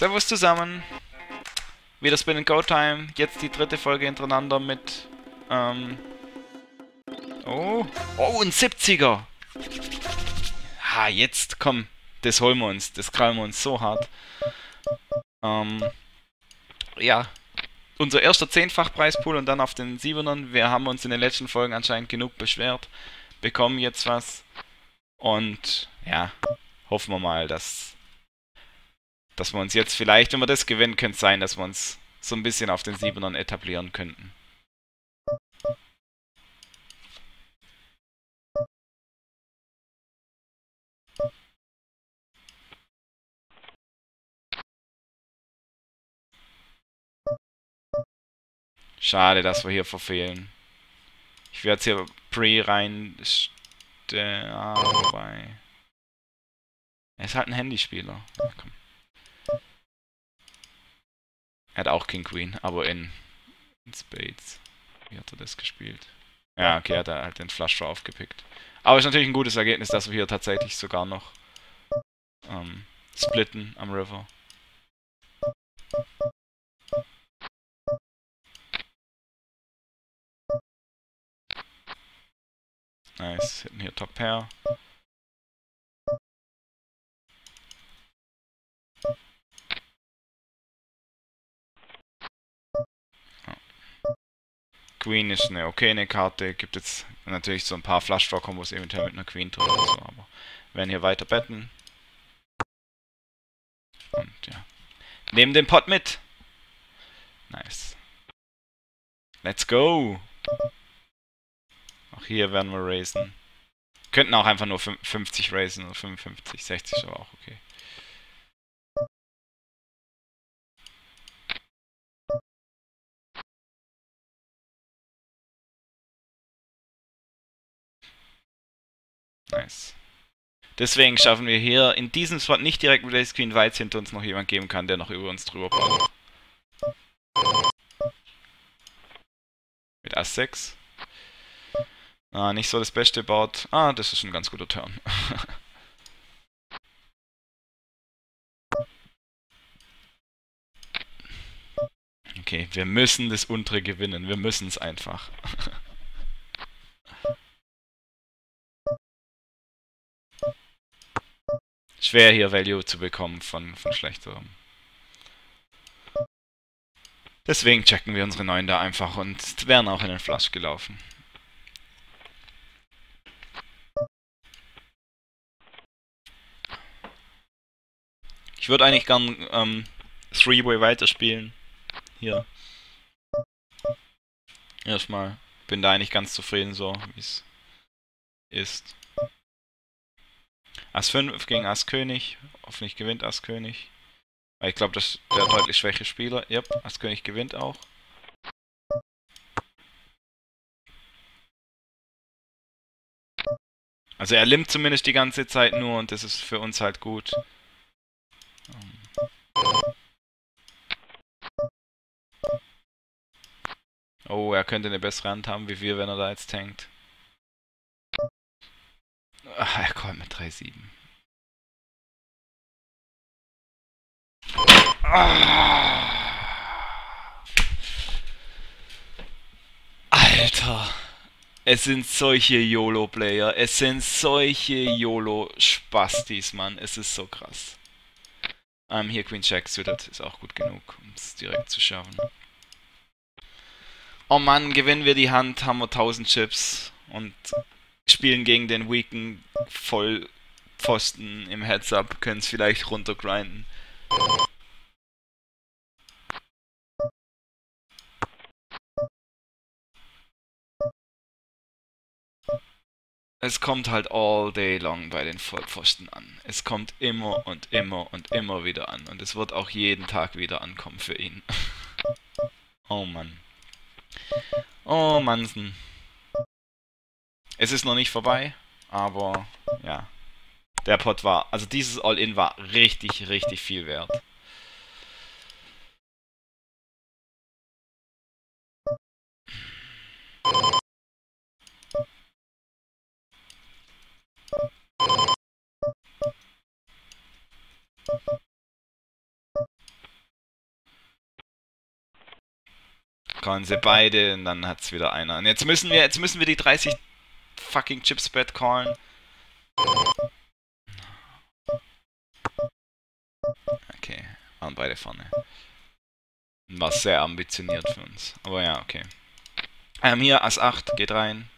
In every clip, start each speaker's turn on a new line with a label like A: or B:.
A: Servus zusammen. Wieder Spin Go Time. Jetzt die dritte Folge hintereinander mit. Ähm. Oh. Oh, ein 70er. Ha, jetzt komm. Das holen wir uns. Das krallen wir uns so hart. Ähm. Ja. Unser erster Zehnfachpreispool und dann auf den Siebenern. Wir haben uns in den letzten Folgen anscheinend genug beschwert. Bekommen jetzt was. Und ja, hoffen wir mal, dass dass wir uns jetzt vielleicht, wenn wir das gewinnen, könnte es sein, dass wir uns so ein bisschen auf den Siebenern etablieren könnten. Schade, dass wir hier verfehlen. Ich werde jetzt hier Pre rein... Ah, wobei... Er ist halt ein Handyspieler. Ja, komm. Er hat auch King Queen, aber in, in Spades. Wie hat er das gespielt? Ja, okay, hat er halt den Flush Draw aufgepickt. Aber ist natürlich ein gutes Ergebnis, dass wir hier tatsächlich sogar noch ähm, splitten am River. Nice, hinten hier Top Pair. Queen ist eine okay Karte. Gibt jetzt natürlich so ein paar Flush-Draw-Kombos eventuell mit einer Queen drin oder so, aber werden hier weiter betten. Und ja. Nehmen den Pot mit. Nice. Let's go. Auch hier werden wir raisen. Könnten auch einfach nur 50 raisen oder 55, 60 ist aber auch okay. Nice. Deswegen schaffen wir hier in diesem Spot nicht direkt mit Ace Queen, weil es hinter uns noch jemand geben kann, der noch über uns drüber baut. Mit Ass 6. Ah, nicht so das beste baut. Ah, das ist ein ganz guter Turn. okay, wir müssen das untere gewinnen. Wir müssen es einfach. schwer hier Value zu bekommen von, von schlechterem. Deswegen checken wir unsere neuen da einfach und wären auch in den Flush gelaufen. Ich würde eigentlich gern ähm, Three-Way weiterspielen. Hier. Erstmal. Bin da eigentlich ganz zufrieden so, wie es ist. Ass 5 gegen Ass König. Hoffentlich gewinnt Ass König. Weil ich glaube, das der deutlich schwäche Spieler. Yep, Ass König gewinnt auch. Also er limmt zumindest die ganze Zeit nur und das ist für uns halt gut. Oh, er könnte eine bessere Hand haben wie wir, wenn er da jetzt tankt. Ach, er kommt mit 3,7. Ah. Alter. Es sind solche YOLO-Player. Es sind solche YOLO-Spastis, Mann. Es ist so krass. Ähm, hier Queen Jack suited ist auch gut genug, um es direkt zu schaffen. Oh Mann, gewinnen wir die Hand, haben wir 1000 Chips und spielen gegen den weaken Vollpfosten im Heads-Up, können es vielleicht runtergrinden. Es kommt halt all day long bei den Vollpfosten an. Es kommt immer und immer und immer wieder an. Und es wird auch jeden Tag wieder ankommen für ihn. oh Mann. Oh Mannsen. Es ist noch nicht vorbei, aber ja. Der Pot war, also dieses All-In war richtig, richtig viel wert. Kommen sie beide und dann hat es wieder einer. Und jetzt müssen wir, jetzt müssen wir die 30 fucking Chips callen. Okay, waren beide vorne. War sehr ambitioniert für uns. Aber ja, okay. Ähm, hier, Ass 8, geht rein.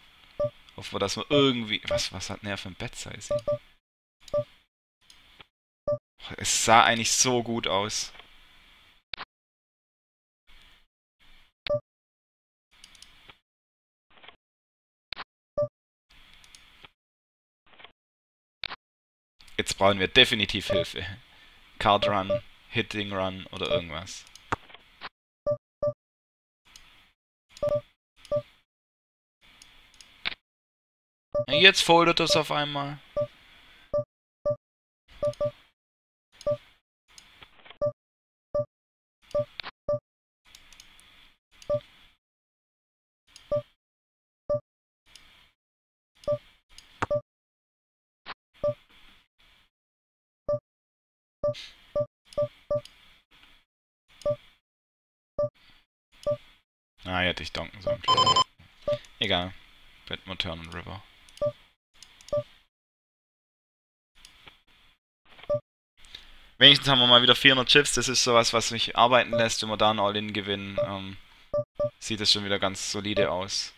A: Hoffen wir, dass wir irgendwie... Was, was hat denn er für ein Bett-Size? Es sah eigentlich so gut aus. Jetzt brauchen wir definitiv Hilfe. Card Run, Hitting Run oder irgendwas. Jetzt foldet es auf einmal. Ah, hätte ich danken sollen. Egal. Batman Turn und River. Wenigstens haben wir mal wieder 400 Chips. Das ist sowas, was mich arbeiten lässt. Wenn wir da ein All-In gewinnen, ähm, sieht das schon wieder ganz solide aus.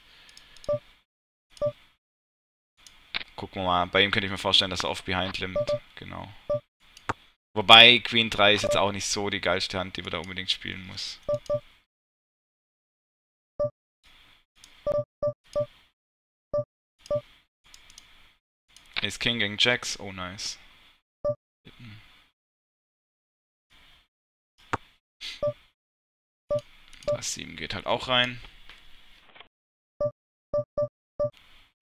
A: Gucken wir mal. Bei ihm könnte ich mir vorstellen, dass er oft Behind limmt. Genau. Wobei Queen 3 ist jetzt auch nicht so die geilste Hand, die man da unbedingt spielen muss. Ace King gegen Jacks. Oh, nice. Das 7 geht halt auch rein.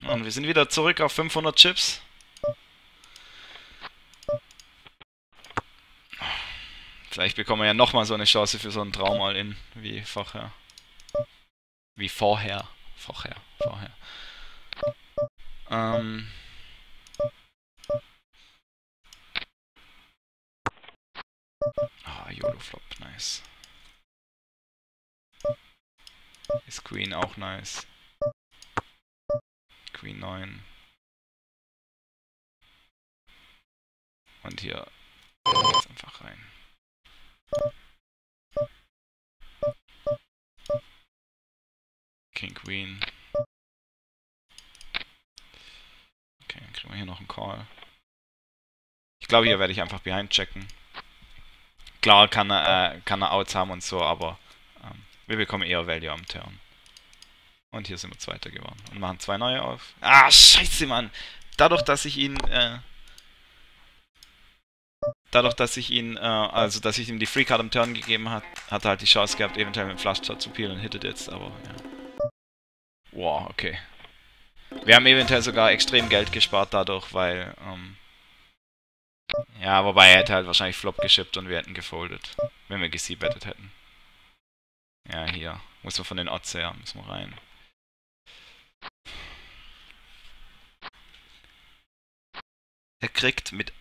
A: Und wir sind wieder zurück auf 500 Chips. Vielleicht bekommen wir ja nochmal so eine Chance für so einen Traum all in wie vorher. Wie vorher. Vorher. Vorher. Ähm. Ah, YOLO-Flop, nice. Ist Queen auch nice. Queen 9. Und hier geht's einfach rein. King Queen. Okay, dann kriegen wir hier noch einen Call. Ich glaube, hier werde ich einfach behind checken. Klar kann er, äh, kann er Outs haben und so, aber ähm, wir bekommen eher Value am Turn. Und hier sind wir Zweiter geworden. Und machen zwei neue auf. Ah, scheiße, Mann! Dadurch, dass ich ihn, äh, dadurch, dass ich ihn, äh, also dass ich ihm die Free Card am Turn gegeben hat, hat er halt die Chance gehabt, eventuell mit dem Flush zu peelen und hittet jetzt, aber ja. Wow, okay. Wir haben eventuell sogar extrem Geld gespart dadurch, weil, ähm, ja, wobei er hätte halt wahrscheinlich Flop geschippt und wir hätten gefoldet, wenn wir gesiebettet hätten. Ja, hier. Muss man von den Odds her, müssen wir rein. Er kriegt mit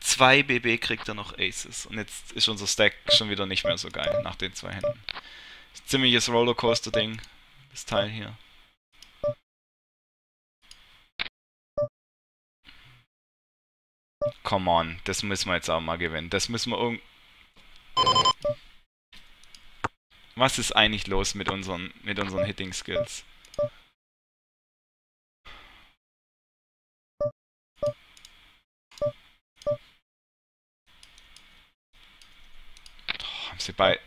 A: 2 BB kriegt er noch Aces. Und jetzt ist unser Stack schon wieder nicht mehr so geil nach den zwei Händen. Ziemliches Rollercoaster-Ding, das Teil hier. Come on, das müssen wir jetzt auch mal gewinnen. Das müssen wir irgend... Was ist eigentlich los mit unseren, mit unseren Hitting-Skills? haben sie bei...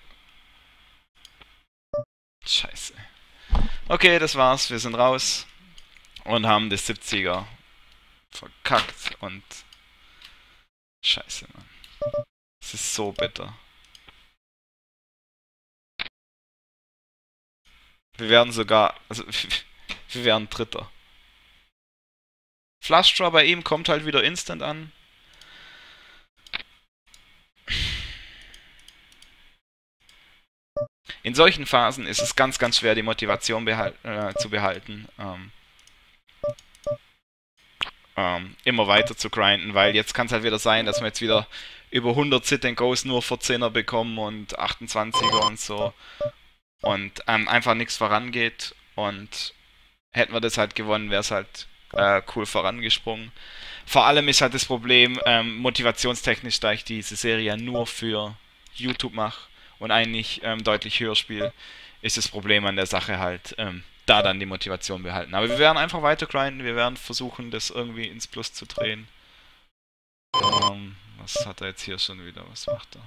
A: Scheiße. Okay, das war's. Wir sind raus. Und haben das 70er verkackt und... Scheiße, Mann. Es ist so bitter. Wir werden sogar... Also, wir werden Dritter. Flush Draw bei ihm kommt halt wieder instant an. In solchen Phasen ist es ganz, ganz schwer, die Motivation behal äh, zu behalten. Ähm, ähm, immer weiter zu grinden, weil jetzt kann es halt wieder sein, dass wir jetzt wieder über 100 Sit and Goes nur vor 10er bekommen und 28er und so. und ähm, einfach nichts vorangeht. Und hätten wir das halt gewonnen, wäre es halt äh, cool vorangesprungen. Vor allem ist halt das Problem, ähm, motivationstechnisch, da ich diese Serie ja nur für YouTube mache und eigentlich ähm, deutlich höher spiele, ist das Problem an der Sache halt, ähm, da dann die Motivation behalten. Aber wir werden einfach weiter grinden, wir werden versuchen, das irgendwie ins Plus zu drehen. Ähm, was hat er jetzt hier schon wieder? Was macht er?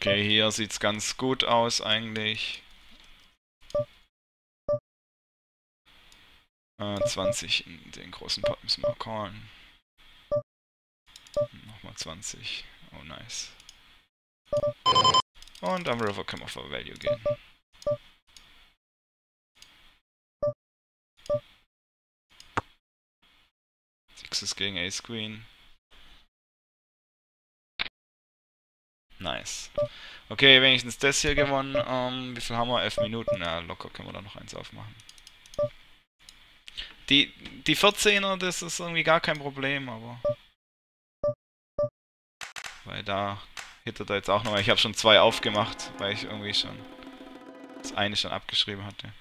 A: Okay, hier sieht es ganz gut aus eigentlich. Äh, 20 in den großen Pot müssen wir callen. Nochmal 20. Oh, nice. Und am River können wir für Value gehen. Sixes gegen Ace Queen. Nice. Okay, wenigstens das hier gewonnen. Ähm, wie viel haben wir? 11 Minuten. Ja, locker können wir da noch eins aufmachen. Die, die 14er, das ist irgendwie gar kein Problem, aber... Weil da hittet er jetzt auch noch. Ich habe schon zwei aufgemacht, weil ich irgendwie schon das eine schon abgeschrieben hatte.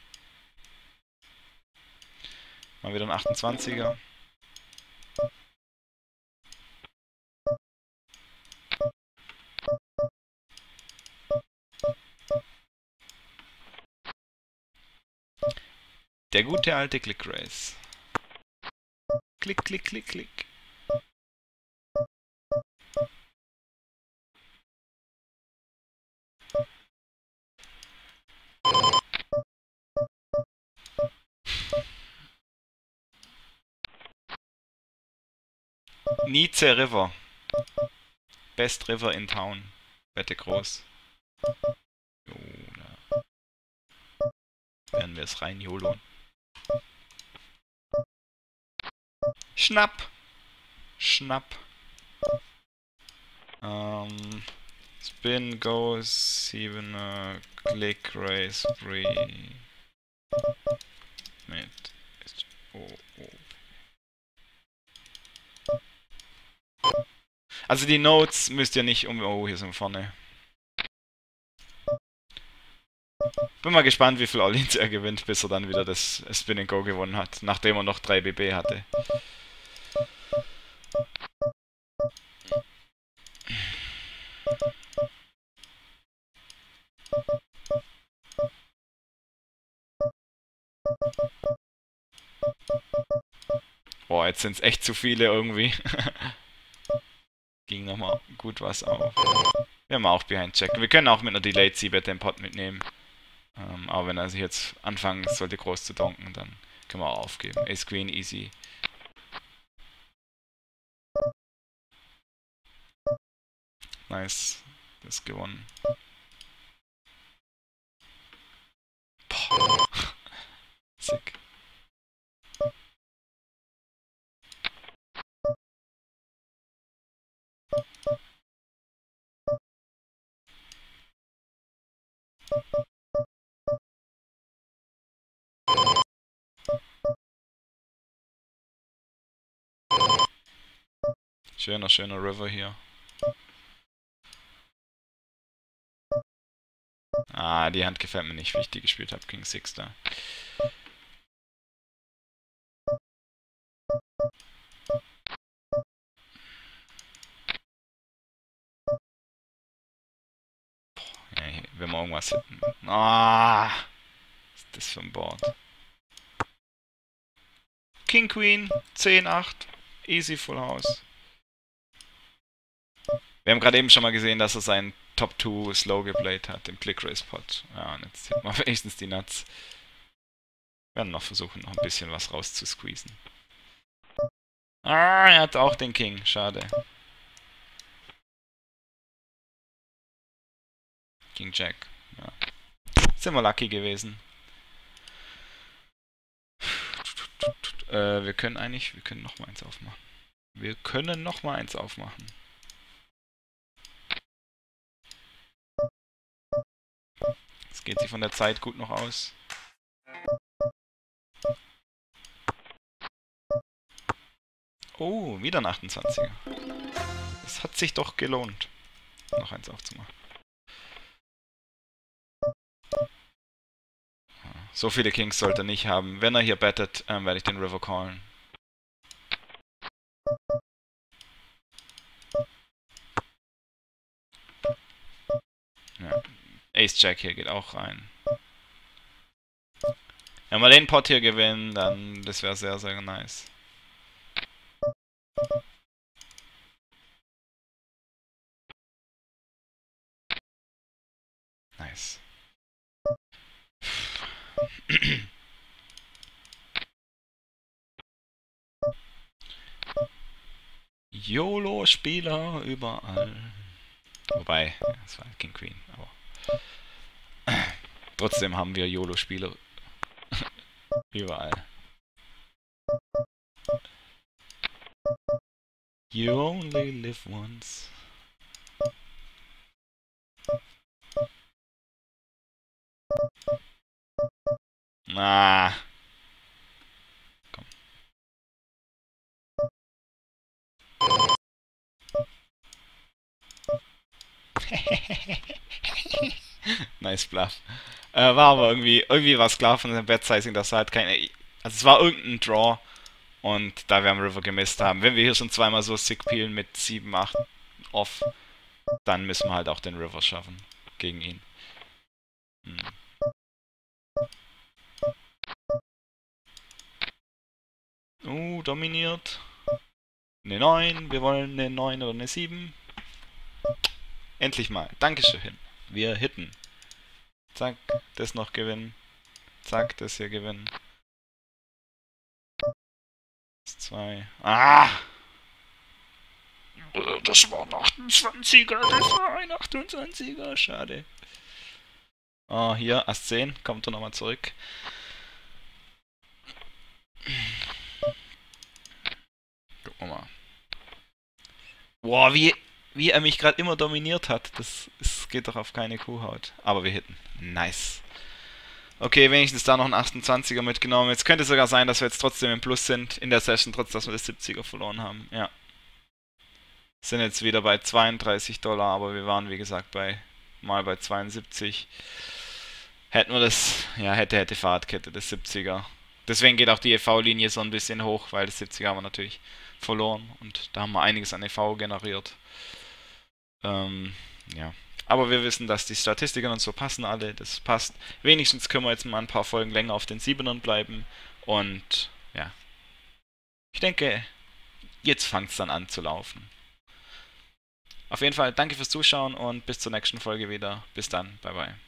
A: Mal wieder ein 28er. Der gute alte Click Race. Klick, klick, klick, klick. Nietzsche River. Best River in Town. Wette groß. Jola. Werden wir es rein YOLO. Schnapp. Schnapp. Ähm, spin, go, 7, uh, click, race, free. Mit. Oh, oh. Also die Notes müsst ihr nicht um... Oh, hier sind vorne. Bin mal gespannt, wie viel All-Ins er gewinnt, bis er dann wieder das Spin Go gewonnen hat, nachdem er noch 3 BB hatte. Boah, jetzt sind es echt zu viele irgendwie. Ging nochmal gut was auf. Wir haben auch Behind Check. Wir können auch mit einer Delayed C-Bet den Pot mitnehmen. Aber wenn er sich jetzt anfangen sollte groß zu donken, dann können wir auch aufgeben. Ace Queen, easy. Nice. Das gewonnen. Boah. Sick. Schöner, schöner River hier. Ah, die Hand gefällt mir nicht, wie ich die gespielt habe, King Six da. Wenn wir irgendwas hätten. Ah, was ist das für ein Board? King Queen, 10, 8, easy Full House. Wir haben gerade eben schon mal gesehen, dass er seinen Top 2 Slow geplayt hat, im Click Race Pot. Ja, und jetzt hätten wir wenigstens die Nuts. Wir werden noch versuchen, noch ein bisschen was rauszusqueezen. Ah, er hat auch den King. Schade. King Jack. Ja. Sind wir lucky gewesen. Äh, wir können eigentlich, wir können noch mal eins aufmachen. Wir können noch mal eins aufmachen. Geht sie von der Zeit gut noch aus? Oh, wieder ein 28er. Es hat sich doch gelohnt, noch eins aufzumachen. So viele Kings sollte er nicht haben. Wenn er hier bettet, ähm, werde ich den River callen. Ja. Ace Jack hier geht auch rein. Wenn wir den Pot hier gewinnen, dann das wäre sehr, sehr nice. Nice. YOLO-Spieler überall. Wobei, es war King Queen, aber trotzdem haben wir YOLO-Spieler überall. You only live once. Ah. Komm. nice Bluff. Äh, war aber irgendwie, irgendwie war es klar von dem Bet-Sizing, dass er halt keine. Also es war irgendein Draw und da wir am River gemisst haben. Wenn wir hier schon zweimal so sick peelen mit 7, 8 off, dann müssen wir halt auch den River schaffen gegen ihn. Hm. Uh, dominiert. Eine 9. Wir wollen eine 9 oder eine 7. Endlich mal. Dankeschön. Wir hitten. Zack, das noch gewinnen. Zack, das hier gewinnen. 2. Ah! Das war ein 28er. Das war ein 28er. Schade. Oh, hier, Ass 10. Kommt er nochmal zurück. Gucken wir mal. Boah, wie, wie er mich gerade immer dominiert hat. Das, das geht doch auf keine Kuhhaut. Aber wir hitten. Nice. Okay, wenigstens da noch ein 28er mitgenommen. Jetzt könnte es sogar sein, dass wir jetzt trotzdem im Plus sind in der Session, trotz dass wir das 70er verloren haben. Ja. Sind jetzt wieder bei 32 Dollar, aber wir waren wie gesagt bei mal bei 72. Hätten wir das, ja, hätte, hätte Fahrradkette, das 70er. Deswegen geht auch die EV-Linie so ein bisschen hoch, weil das 70er haben wir natürlich verloren und da haben wir einiges an EV generiert. Ähm, ja. Aber wir wissen, dass die Statistiken und so passen alle, das passt. Wenigstens können wir jetzt mal ein paar Folgen länger auf den Siebenern bleiben und ja. Ich denke, jetzt fängt es dann an zu laufen. Auf jeden Fall danke fürs Zuschauen und bis zur nächsten Folge wieder. Bis dann, bye bye.